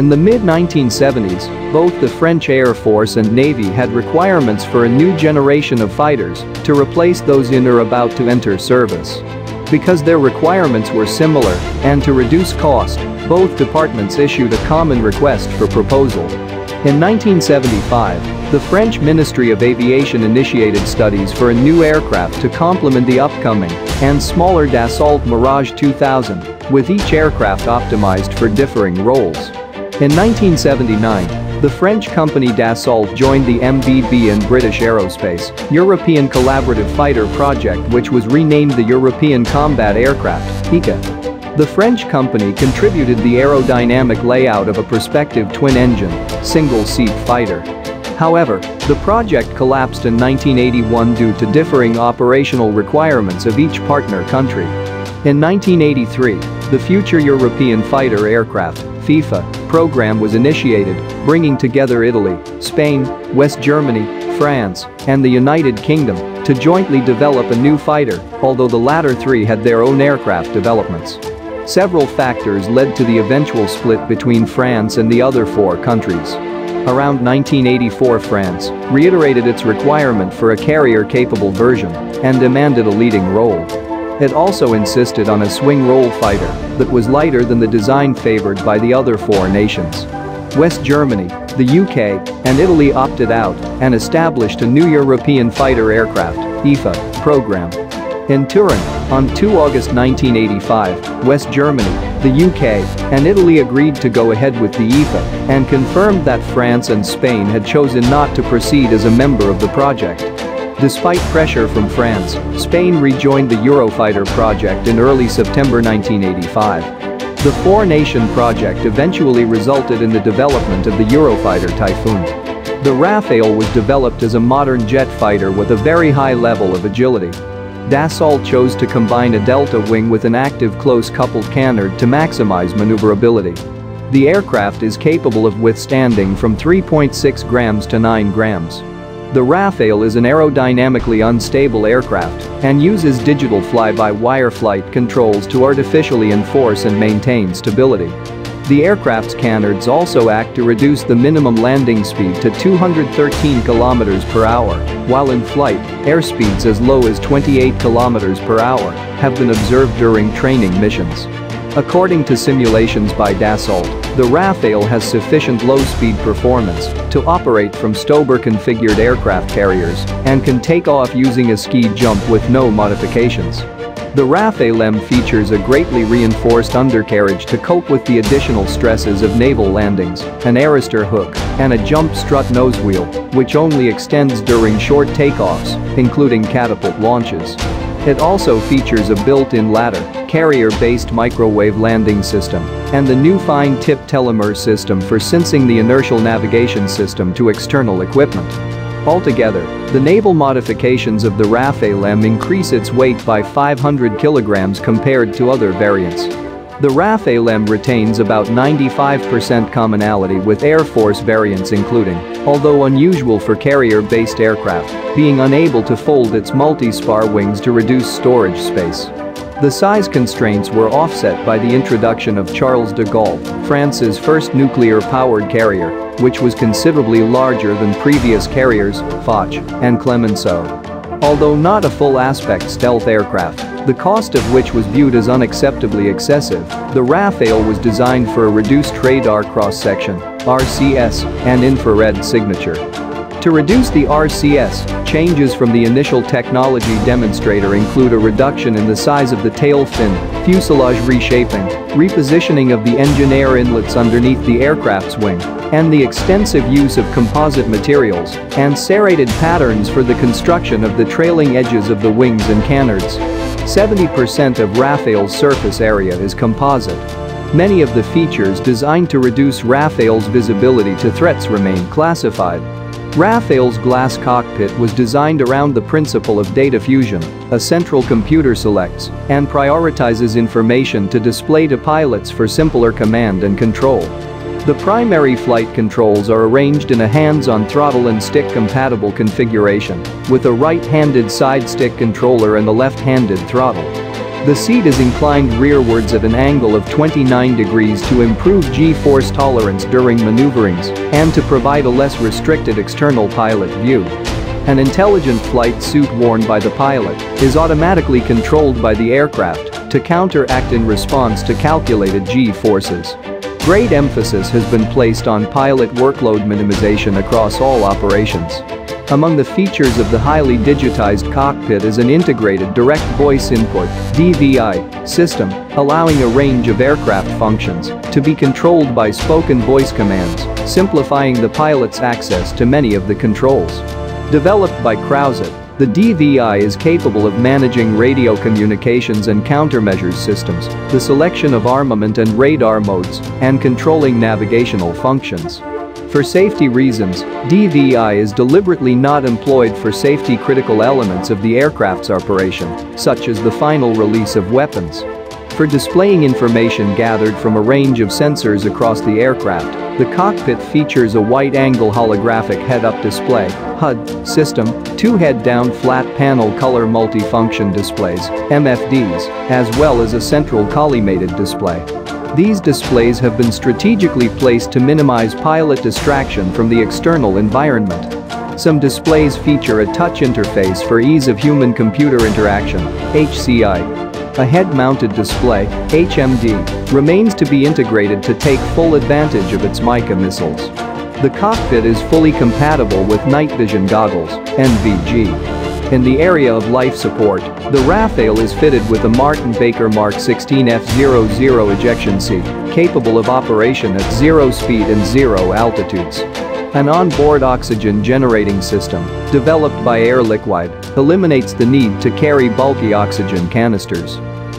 In the mid-1970s, both the French Air Force and Navy had requirements for a new generation of fighters to replace those in or about to enter service. Because their requirements were similar, and to reduce cost, both departments issued a common request for proposal. In 1975, the French Ministry of Aviation initiated studies for a new aircraft to complement the upcoming and smaller Dassault Mirage 2000, with each aircraft optimized for differing roles. In 1979, the French company Dassault joined the MBB and British Aerospace European Collaborative Fighter Project which was renamed the European Combat Aircraft ECA. The French company contributed the aerodynamic layout of a prospective twin-engine, single-seat fighter. However, the project collapsed in 1981 due to differing operational requirements of each partner country. In 1983, the Future European Fighter Aircraft FEFA program was initiated, bringing together Italy, Spain, West Germany, France, and the United Kingdom to jointly develop a new fighter, although the latter three had their own aircraft developments. Several factors led to the eventual split between France and the other four countries. Around 1984 France reiterated its requirement for a carrier-capable version and demanded a leading role. It also insisted on a swing role fighter that was lighter than the design favored by the other four nations. West Germany, the UK, and Italy opted out and established a new European Fighter Aircraft EFA, program. In Turin, on 2 August 1985, West Germany, the UK, and Italy agreed to go ahead with the EFA and confirmed that France and Spain had chosen not to proceed as a member of the project. Despite pressure from France, Spain rejoined the Eurofighter project in early September 1985. The four-nation project eventually resulted in the development of the Eurofighter Typhoon. The Rafale was developed as a modern jet fighter with a very high level of agility. Dassault chose to combine a delta wing with an active close-coupled canard to maximize maneuverability. The aircraft is capable of withstanding from 3.6 grams to 9 grams. The Rafale is an aerodynamically unstable aircraft and uses digital fly-by-wire flight controls to artificially enforce and maintain stability. The aircraft's canards also act to reduce the minimum landing speed to 213 km per hour, while in flight, airspeeds as low as 28 km per hour have been observed during training missions. According to simulations by Dassault, the Rafale has sufficient low-speed performance to operate from STOBAR-configured aircraft carriers and can take off using a ski jump with no modifications. The Rafale M features a greatly reinforced undercarriage to cope with the additional stresses of naval landings, an Arrester hook, and a jump strut nose wheel, which only extends during short takeoffs, including catapult launches. It also features a built-in ladder, carrier-based microwave landing system, and the new fine-tip Telemir system for sensing the inertial navigation system to external equipment. Altogether, the naval modifications of the Rafale M increase its weight by 500 kilograms compared to other variants. The Rafale M retains about 95% commonality with Air Force variants including, although unusual for carrier-based aircraft, being unable to fold its multi-spar wings to reduce storage space. The size constraints were offset by the introduction of Charles de Gaulle, France's first nuclear-powered carrier, which was considerably larger than previous carriers, Foch and Clemenceau. Although not a full-aspect stealth aircraft, the cost of which was viewed as unacceptably excessive, the Rafale was designed for a reduced radar cross-section RCS, and infrared signature. To reduce the RCS, changes from the initial technology demonstrator include a reduction in the size of the tail fin, fuselage reshaping, repositioning of the engine air inlets underneath the aircraft's wing, and the extensive use of composite materials and serrated patterns for the construction of the trailing edges of the wings and canards. 70% of Rafale's surface area is composite. Many of the features designed to reduce Rafale's visibility to threats remain classified. Rafael's glass cockpit was designed around the principle of data fusion. A central computer selects and prioritizes information to display to pilots for simpler command and control. The primary flight controls are arranged in a hands-on throttle and stick compatible configuration, with a right-handed side stick controller and a left-handed throttle. The seat is inclined rearwards at an angle of 29 degrees to improve G-force tolerance during maneuverings and to provide a less restricted external pilot view. An intelligent flight suit worn by the pilot is automatically controlled by the aircraft to counteract in response to calculated G-forces. Great emphasis has been placed on pilot workload minimization across all operations. Among the features of the highly digitized cockpit is an integrated direct voice input DVI, system, allowing a range of aircraft functions to be controlled by spoken voice commands, simplifying the pilot's access to many of the controls. Developed by Crouzet, the DVI is capable of managing radio communications and countermeasures systems, the selection of armament and radar modes, and controlling navigational functions. For safety reasons, DVI is deliberately not employed for safety-critical elements of the aircraft's operation, such as the final release of weapons. For displaying information gathered from a range of sensors across the aircraft, the cockpit features a wide-angle holographic head-up display HUD, system, two head-down flat panel color multifunction displays MFDs, as well as a central collimated display. These displays have been strategically placed to minimize pilot distraction from the external environment. Some displays feature a touch interface for ease of human-computer interaction HCI. A head-mounted display HMD, remains to be integrated to take full advantage of its Mica missiles. The cockpit is fully compatible with night vision goggles NVG. In the area of life support, the Rafael is fitted with a Martin Baker Mark 16 F00 ejection seat, capable of operation at zero speed and zero altitudes. An onboard oxygen generating system, developed by Air Liquide, eliminates the need to carry bulky oxygen canisters.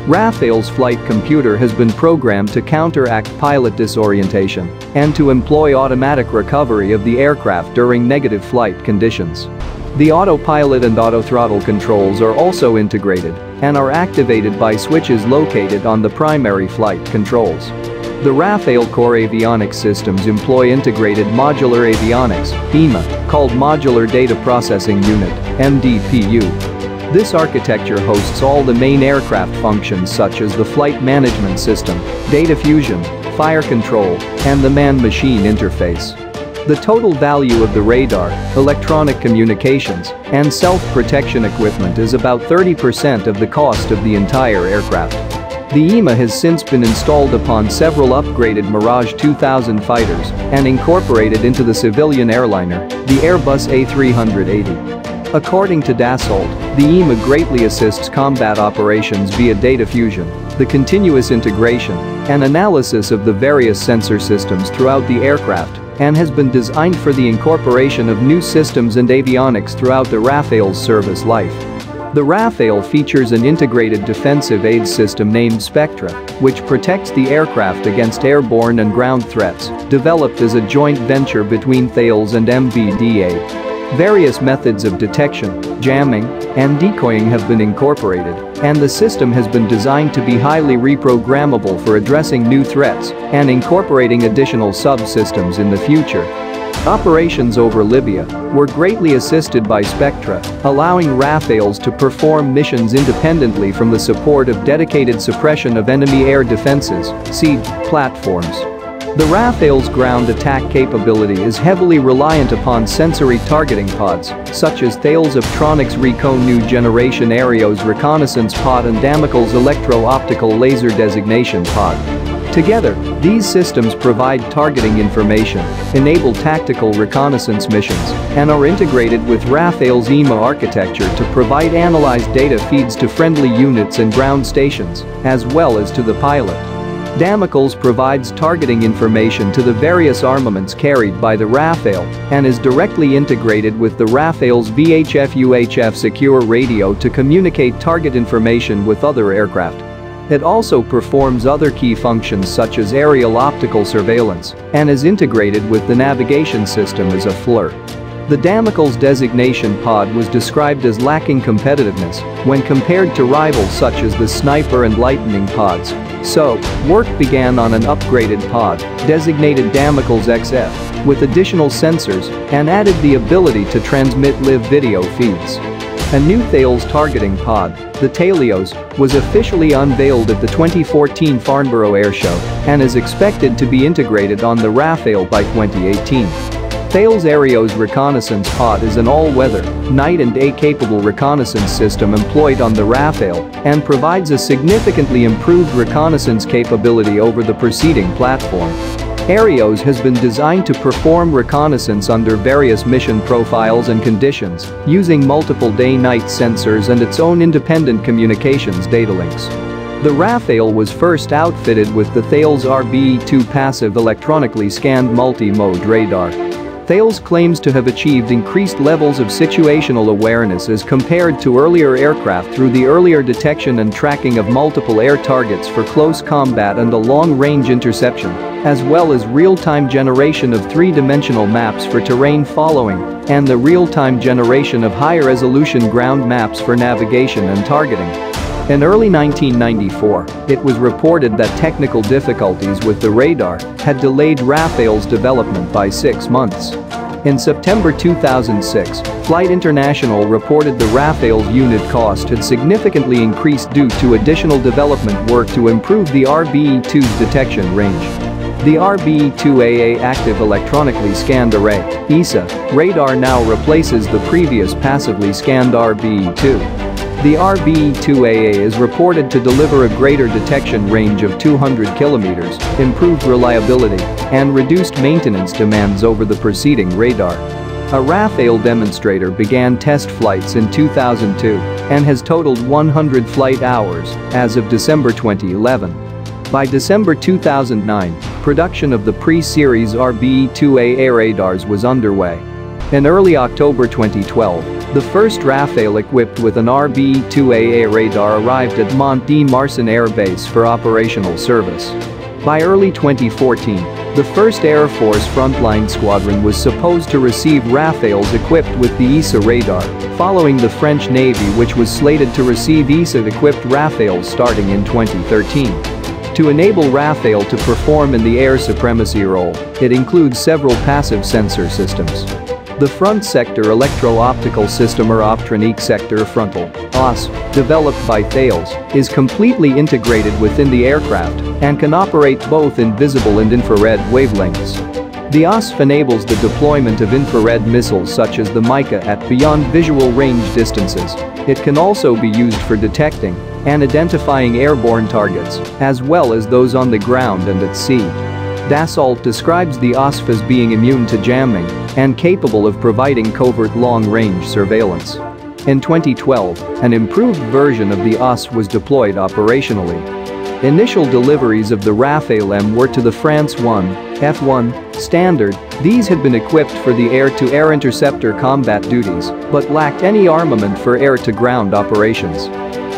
Rafael's flight computer has been programmed to counteract pilot disorientation and to employ automatic recovery of the aircraft during negative flight conditions. The autopilot and autothrottle controls are also integrated and are activated by switches located on the primary flight controls. The Rafael Core Avionics systems employ Integrated Modular Avionics (IMA), called Modular Data Processing Unit (MDPU). This architecture hosts all the main aircraft functions such as the flight management system, data fusion, fire control, and the man-machine interface. The total value of the radar, electronic communications, and self-protection equipment is about 30% of the cost of the entire aircraft. The IMA has since been installed upon several upgraded Mirage 2000 fighters and incorporated into the civilian airliner, the Airbus A380. According to Dassault, the IMA greatly assists combat operations via data fusion, the continuous integration, and analysis of the various sensor systems throughout the aircraft and has been designed for the incorporation of new systems and avionics throughout the Rafale's service life. The Rafael features an integrated defensive aid system named Spectra, which protects the aircraft against airborne and ground threats, developed as a joint venture between Thales and MBDA. Various methods of detection, jamming, and decoying have been incorporated, and the system has been designed to be highly reprogrammable for addressing new threats and incorporating additional subsystems in the future. Operations over Libya were greatly assisted by Spectra, allowing Rafales to perform missions independently from the support of dedicated suppression of enemy air defenses SEAD, platforms. The Rafales ground attack capability is heavily reliant upon sensory targeting pods, such as Thales Optronics Recon New Generation Areos Reconnaissance Pod and Damocles Electro-Optical Laser Designation Pod. Together, these systems provide targeting information, enable tactical reconnaissance missions, and are integrated with Rafael's IMA architecture to provide analyzed data feeds to friendly units and ground stations, as well as to the pilot. Damocles provides targeting information to the various armaments carried by the Rafael and is directly integrated with the Rafael's VHF-UHF secure radio to communicate target information with other aircraft. It also performs other key functions such as aerial optical surveillance and is integrated with the navigation system as a FLIR. The Damocles designation pod was described as lacking competitiveness when compared to rivals such as the Sniper and Lightning pods. So, work began on an upgraded pod, designated Damocles XF, with additional sensors and added the ability to transmit live video feeds. A new Thales targeting pod, the Talios, was officially unveiled at the 2014 Farnborough Air Show and is expected to be integrated on the Rafale by 2018. Thales Areos reconnaissance pod is an all-weather, night and day-capable reconnaissance system employed on the Rafale and provides a significantly improved reconnaissance capability over the preceding platform. Areos has been designed to perform reconnaissance under various mission profiles and conditions, using multiple day-night sensors and its own independent communications data links. The Rafale was first outfitted with the Thales RBE-2 passive electronically scanned multi-mode radar. Thales claims to have achieved increased levels of situational awareness as compared to earlier aircraft through the earlier detection and tracking of multiple air targets for close combat and a long-range interception, as well as real-time generation of three-dimensional maps for terrain following and the real-time generation of high-resolution ground maps for navigation and targeting. In early 1994, it was reported that technical difficulties with the radar had delayed Rafale's development by six months. In September 2006, Flight International reported the Rafale's unit cost had significantly increased due to additional development work to improve the RBE-2's detection range. The RBE-2AA Active Electronically Scanned Array ESA, radar now replaces the previous passively scanned RBE-2. The RBE-2AA is reported to deliver a greater detection range of 200 kilometers, improved reliability, and reduced maintenance demands over the preceding radar. A Rafale demonstrator began test flights in 2002 and has totaled 100 flight hours as of December 2011. By December 2009, production of the pre-series RBE-2AA radars was underway. In early October 2012, the first Rafale equipped with an RBE-2AA radar arrived at Mont-de-Marsan Air Base for operational service. By early 2014, the 1st Air Force Frontline Squadron was supposed to receive Rafales equipped with the ESA radar, following the French Navy which was slated to receive ESA-equipped Rafales starting in 2013. To enable Rafale to perform in the air supremacy role, it includes several passive sensor systems. The front sector electro-optical system or optronique secteur frontal OS, developed by Thales, is completely integrated within the aircraft and can operate both in visible and infrared wavelengths. The OSF enables the deployment of infrared missiles such as the Mica at beyond visual range distances. It can also be used for detecting and identifying airborne targets, as well as those on the ground and at sea. Dassault describes the OSF as being immune to jamming and capable of providing covert long-range surveillance. In 2012, an improved version of the OSF was deployed operationally. Initial deliveries of the Rafale M were to the France 1, F-1, standard, these had been equipped for the air-to-air -air interceptor combat duties, but lacked any armament for air-to-ground operations.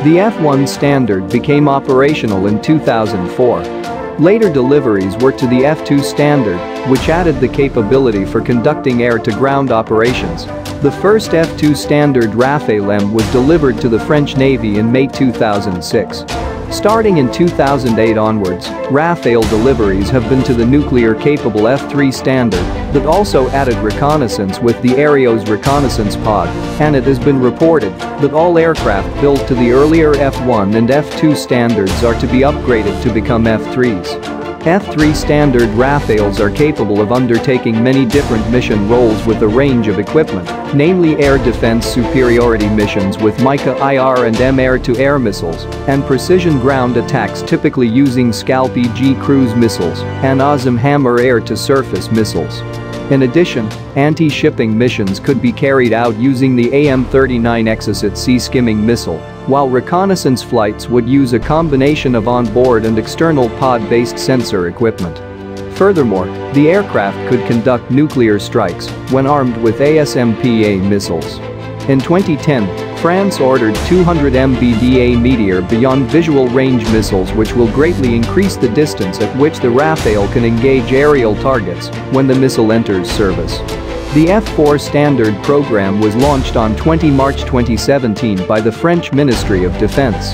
The F-1 standard became operational in 2004 Later deliveries were to the F-2 standard, which added the capability for conducting air-to-ground operations. The first F-2 standard Rafale M was delivered to the French Navy in May 2006. Starting in 2008 onwards, Rafale deliveries have been to the nuclear-capable F-3 standard that also added reconnaissance with the Areos reconnaissance pod, and it has been reported that all aircraft built to the earlier F-1 and F-2 standards are to be upgraded to become F-3s. F-3 standard Rafales are capable of undertaking many different mission roles with a range of equipment, namely air defense superiority missions with Mica IR and M air-to-air missiles, and precision ground attacks typically using Scalp EG cruise missiles and AASM Hammer air-to-surface missiles. In addition, anti-shipping missions could be carried out using the AM-39 Exocet sea skimming missile, while reconnaissance flights would use a combination of onboard and external pod-based sensor equipment. Furthermore, the aircraft could conduct nuclear strikes when armed with ASMPA missiles. In 2010, France ordered 200 MBDA Meteor beyond visual range missiles which will greatly increase the distance at which the Rafale can engage aerial targets when the missile enters service. The F-4 Standard program was launched on 20 March 2017 by the French Ministry of Defense.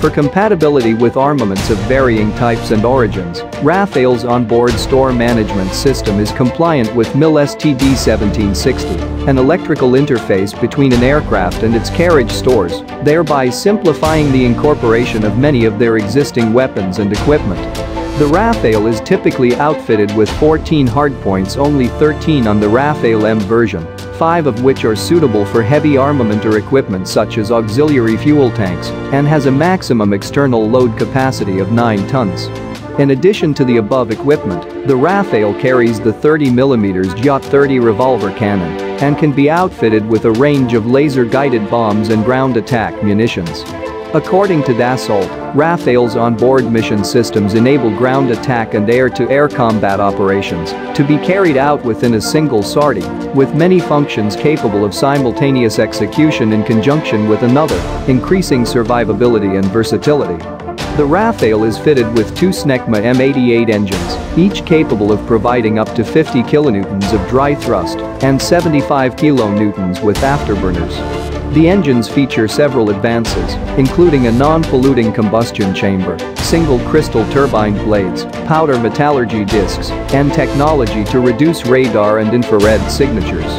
For compatibility with armaments of varying types and origins, Rafale's onboard store management system is compliant with MIL STD 1760, an electrical interface between an aircraft and its carriage stores, thereby simplifying the incorporation of many of their existing weapons and equipment. The Rafale is typically outfitted with 14 hardpoints only 13 on the Rafale M version, five of which are suitable for heavy armament or equipment such as auxiliary fuel tanks, and has a maximum external load capacity of 9 tons. In addition to the above equipment, the Rafale carries the 30mm GIAT 30 revolver cannon and can be outfitted with a range of laser-guided bombs and ground attack munitions. According to Dassault, Rafale's onboard mission systems enable ground attack and air-to-air -air combat operations to be carried out within a single sortie, with many functions capable of simultaneous execution in conjunction with another, increasing survivability and versatility. The Rafale is fitted with two Snecma M88 engines, each capable of providing up to 50 kilonewtons of dry thrust and 75 kilonewtons with afterburners. The engines feature several advances, including a non-polluting combustion chamber, single crystal turbine blades, powder metallurgy discs, and technology to reduce radar and infrared signatures.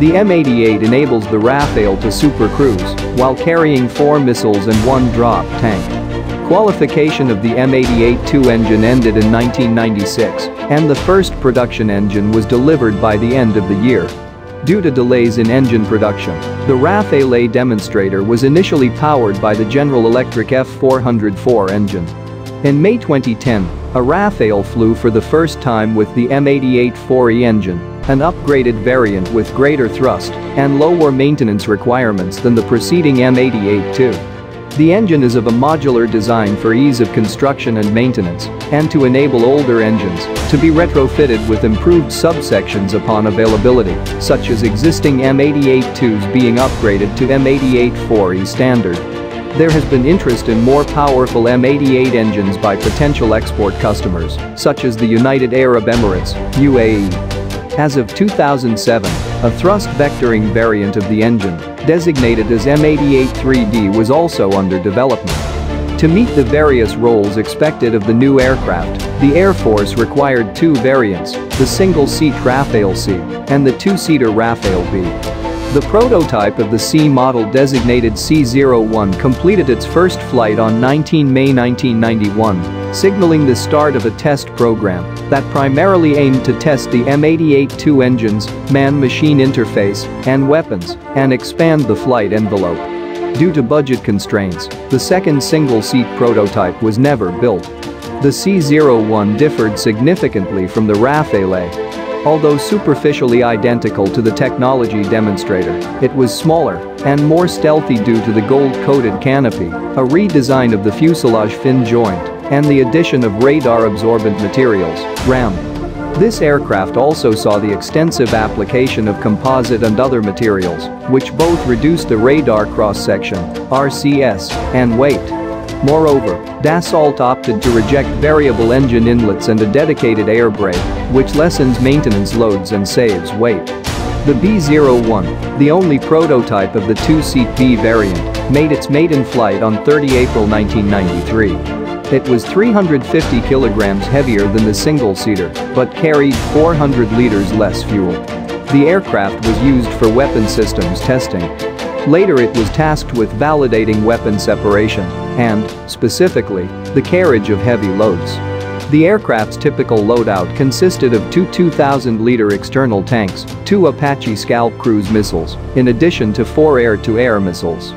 The M88 enables the Rafale to supercruise while carrying four missiles and one drop tank. Qualification of the M88-2 engine ended in 1996, and the first production engine was delivered by the end of the year. Due to delays in engine production, the Rafale demonstrator was initially powered by the General Electric F404 engine. In May 2010, a Rafale flew for the first time with the M88-4E engine, an upgraded variant with greater thrust and lower maintenance requirements than the preceding M88-2. The engine is of a modular design for ease of construction and maintenance, and to enable older engines to be retrofitted with improved subsections upon availability, such as existing M88-2s being upgraded to M88-4E standard. There has been interest in more powerful M88 engines by potential export customers, such as the United Arab Emirates, UAE, as of 2007, a thrust vectoring variant of the engine, designated as M88-3D was also under development. To meet the various roles expected of the new aircraft, the Air Force required two variants, the single-seat Rafale C and the two-seater Rafale B. The prototype of the C model designated C-01 completed its first flight on 19 May 1991 signaling the start of a test program that primarily aimed to test the M88-2 engines, man-machine interface, and weapons, and expand the flight envelope. Due to budget constraints, the second single-seat prototype was never built. The C-01 differed significantly from the Rafale. Although superficially identical to the technology demonstrator, it was smaller and more stealthy due to the gold-coated canopy, a redesign of the fuselage fin joint, and the addition of radar-absorbent materials, RAM. This aircraft also saw the extensive application of composite and other materials, which both reduced the radar cross-section, RCS, and weight. Moreover, Dassault opted to reject variable engine inlets and a dedicated air brake, which lessens maintenance loads and saves weight. The B-01, the only prototype of the two-seat B variant, made its maiden flight on 30 April 1993. It was 350 kilograms heavier than the single-seater, but carried 400 liters less fuel. The aircraft was used for weapon systems testing. Later it was tasked with validating weapon separation and, specifically, the carriage of heavy loads. The aircraft's typical loadout consisted of two 2,000-liter external tanks, two Apache Scalp cruise missiles, in addition to four air-to-air -air missiles.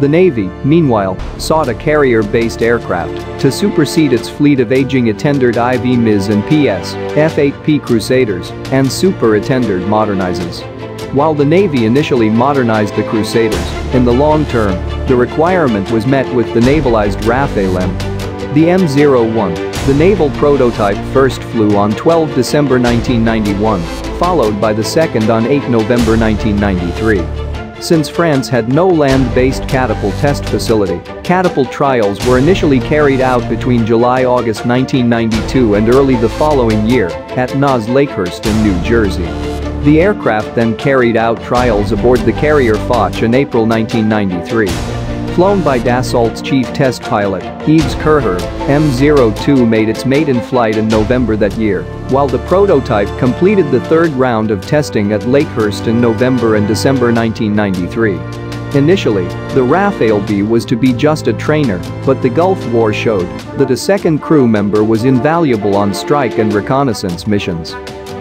The Navy, meanwhile, sought a carrier-based aircraft to supersede its fleet of aging Étendard IV MIS and PS, F-8P Crusaders, and Super Étendard modernizes. While the Navy initially modernized the Crusaders, in the long term, the requirement was met with the navalized Rafale M. The M01, the naval prototype first flew on 12 December 1991, followed by the second on 8 November 1993. Since France had no land-based catapult test facility, catapult trials were initially carried out between July-August 1992 and early the following year at NAS Lakehurst in New Jersey. The aircraft then carried out trials aboard the carrier Foch in April 1993. Flown by Dassault's chief test pilot, Yves Kerher, M02 made its maiden flight in November that year, while the prototype completed the third round of testing at Lakehurst in November and December 1993. Initially, the Rafale B was to be just a trainer, but the Gulf War showed that a second crew member was invaluable on strike and reconnaissance missions.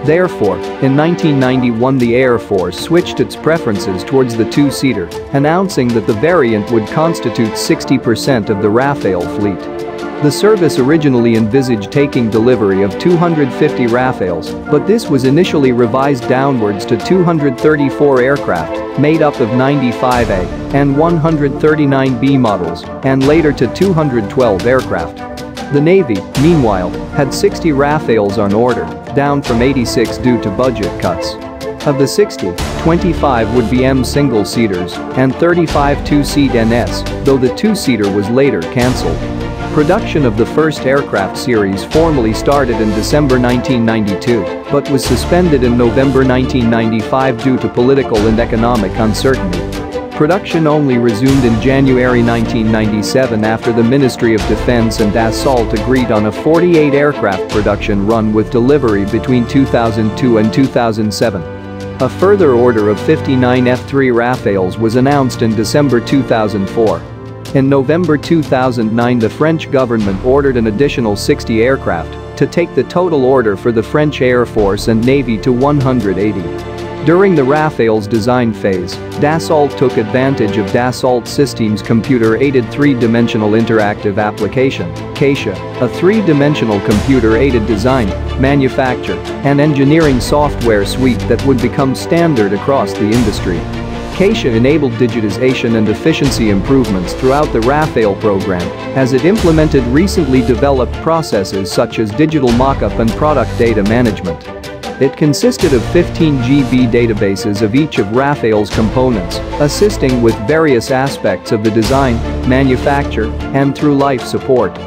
Therefore, in 1991 the Air Force switched its preferences towards the two-seater, announcing that the variant would constitute 60% of the Rafale fleet. The service originally envisaged taking delivery of 250 Rafales, but this was initially revised downwards to 234 aircraft, made up of 95A and 139B models, and later to 212 aircraft. The Navy, meanwhile, had 60 Rafales on order, down from 86 due to budget cuts. Of the 60, 25 would be M single-seaters and 35 two-seat NS, though the two-seater was later cancelled. Production of the first aircraft series formally started in December 1992, but was suspended in November 1995 due to political and economic uncertainty. Production only resumed in January 1997 after the Ministry of Defense and Dassault agreed on a 48 aircraft production run with delivery between 2002 and 2007. A further order of 59 F-3 Rafales was announced in December 2004. In November 2009 the French government ordered an additional 60 aircraft to take the total order for the French Air Force and Navy to 180. During the Rafale's design phase, Dassault took advantage of Dassault Systèmes computer-aided three-dimensional interactive application CATIA, a three-dimensional computer-aided design, manufacture, and engineering software suite that would become standard across the industry. CATIA enabled digitization and efficiency improvements throughout the Rafale program as it implemented recently developed processes such as digital mock-up and product data management. It consisted of 15 GB databases of each of Rafale's components, assisting with various aspects of the design, manufacture, and through-life support.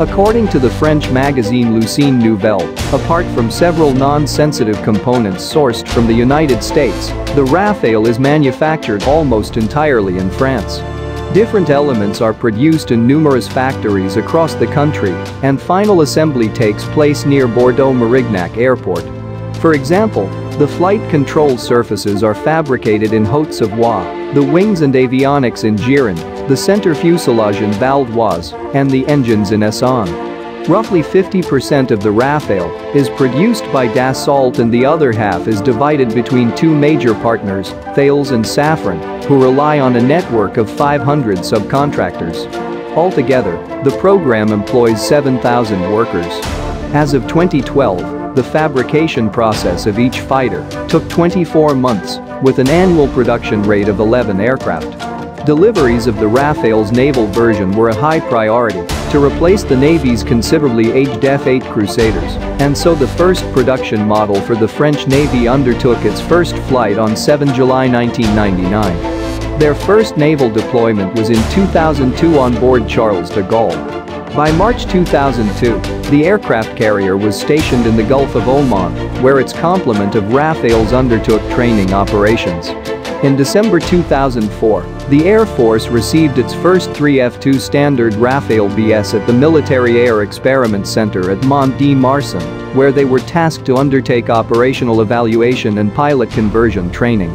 According to the French magazine L'Usine Nouvelle, apart from several non-sensitive components sourced from the United States, the Rafale is manufactured almost entirely in France. Different elements are produced in numerous factories across the country, and final assembly takes place near Bordeaux-Mérignac Airport. For example, the flight control surfaces are fabricated in Haute-Savoie, the wings and avionics in Gironde, the center fuselage in Val d'Oise, and the engines in Essonne. Roughly 50% of the Rafale is produced by Dassault and the other half is divided between two major partners, Thales and Safran, who rely on a network of 500 subcontractors. Altogether, the program employs 7,000 workers. As of 2012, the fabrication process of each fighter took 24 months, with an annual production rate of 11 aircraft. Deliveries of the Rafale's naval version were a high priority to replace the Navy's considerably aged F-8 Crusaders, and so the first production model for the French Navy undertook its first flight on 7 July 1999. Their first naval deployment was in 2002 on board Charles de Gaulle. By March 2002, the aircraft carrier was stationed in the Gulf of Oman, where its complement of Rafales undertook training operations. In December 2004, the Air Force received its first 3 F-2 standard Rafale BS at the Military Air Experiment Center at Mont-de-Marsan, where they were tasked to undertake operational evaluation and pilot conversion training.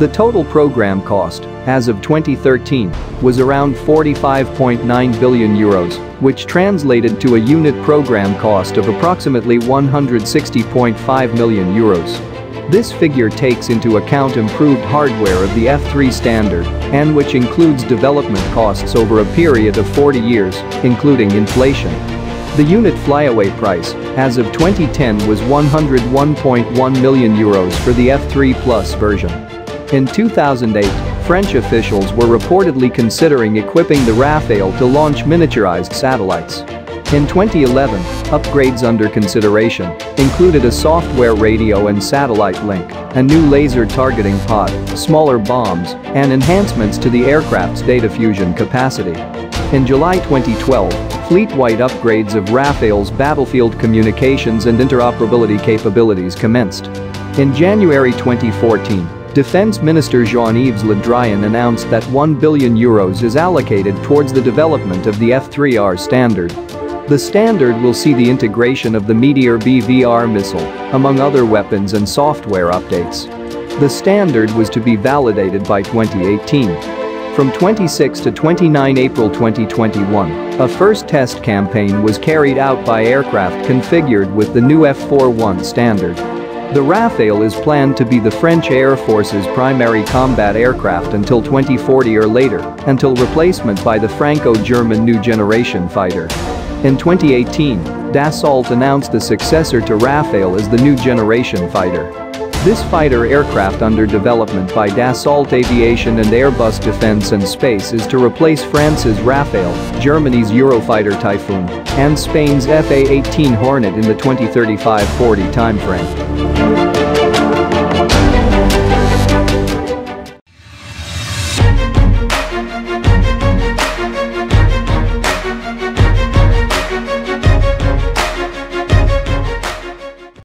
The total program cost, as of 2013, was around 45.9 billion euros, which translated to a unit program cost of approximately 160.5 million euros. This figure takes into account improved hardware of the F3 standard and which includes development costs over a period of 40 years, including inflation. The unit flyaway price, as of 2010 was 101.1 million euros for the F3 Plus version. In 2008, French officials were reportedly considering equipping the Rafale to launch miniaturized satellites. In 2011, upgrades under consideration included a software radio and satellite link, a new laser targeting pod, smaller bombs, and enhancements to the aircraft's data fusion capacity. In July 2012, fleet-wide upgrades of Rafale's battlefield communications and interoperability capabilities commenced. In January 2014, Defense Minister Jean-Yves Le Drian announced that 1 billion euros is allocated towards the development of the F-3R standard. The standard will see the integration of the Meteor BVR missile, among other weapons and software updates. The standard was to be validated by 2018. From 26 to 29 April 2021, a first test campaign was carried out by aircraft configured with the new F-41 standard. The Rafale is planned to be the French Air Force's primary combat aircraft until 2040 or later, until replacement by the Franco-German new generation fighter. In 2018, Dassault announced the successor to Rafale as the new generation fighter. This fighter aircraft under development by Dassault Aviation and Airbus Defence and Space is to replace France's Rafale, Germany's Eurofighter Typhoon, and Spain's FA-18 Hornet in the 2035-40 timeframe.